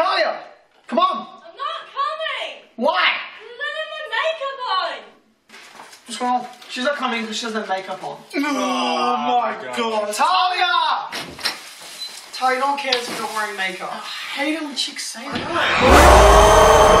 Talia, come on. I'm not coming. Why? I'm not my makeup on. What's wrong? She's not coming because she doesn't have makeup on. Oh, my oh god. god. Talia! Talia, no one cares if you're wearing makeup. I hate it when chicks say that.